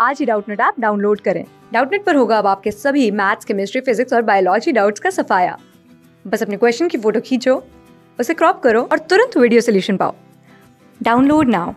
आज ही Doubtnut app download करें। डाउटनेट पर होगा अब आपके सभी मैथ्स, केमिस्ट्री, फिजिक्स और बायोलॉजी डाउट्स का सफाया। बस अपने क्वेश्चन की फ़ोटो खींचो, उसे क्रॉप करो और तुरंत वीडियो सोल्यूशन पाओ। Download now.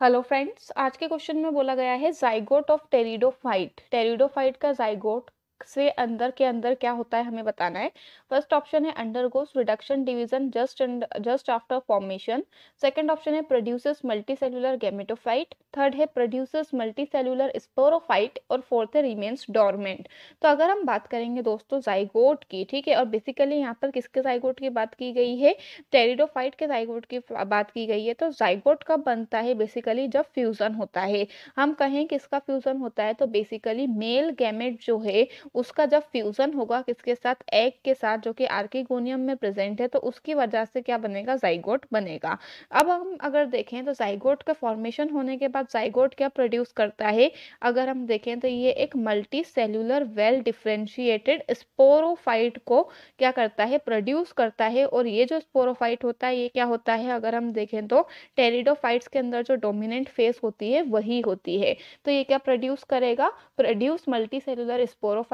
हेलो फ्रेंड्स, आज के क्वेश्चन में बोला गया है जाइगोट ऑफ़ टेरिडोफाइट। टेरिडोफाइट का जाइगोट से अंदर के अंदर क्या होता है हमें बताना है। फ़र्स्ट ऑप्शन है undergoes reduction division just just after formation second option है produces multicellular gametophyte third है प्रोड्यूसेस मल्टी सेलुलर स्पोरोफाइट और फोर्थ है रिमेन्स डॉर्मेंट तो अगर हम बात करेंगे दोस्तों जाइगोट की, ठीक है, और बेसिकली यहाँ पर किसके जाइगोट की बात की गई है? टेरिडोफाइट के जाइगोट की बात की गई है। तो जाइगोट कब बनता है? बेसिकली जब फ्यूजन होता है। हम कहें किसका फ्यूजन होता है? तो बेसिकली मेल गैमेट जो है उसका जब फ्यूजन होगा किसके साथ? एग के साथ, जो कि आर्किगोनियम में प्रेजेंट है तो उसकी वजह से क्या बनेगा? जाइगोट बनेगा। अब हम अगर देखें तो जाइगोट का फॉर्मेशन होने के बाद जाइगोट क्या प्रोड्यूस करता है? अगर हम देखें तो ये एक multicellular well differentiated sporophyte को क्या करता है? प्रोड्यूस करता है। और ये जो स्पोरोफाइट होता है, ये क्या होता है? अगर हम देखें तो टेरिडोफाइट्स के अंदर जो डोमिनेंट फेस होती है, वही होती है। तो ये क्या प्रोड्यूस करेगा? Produce multicellular sporophyte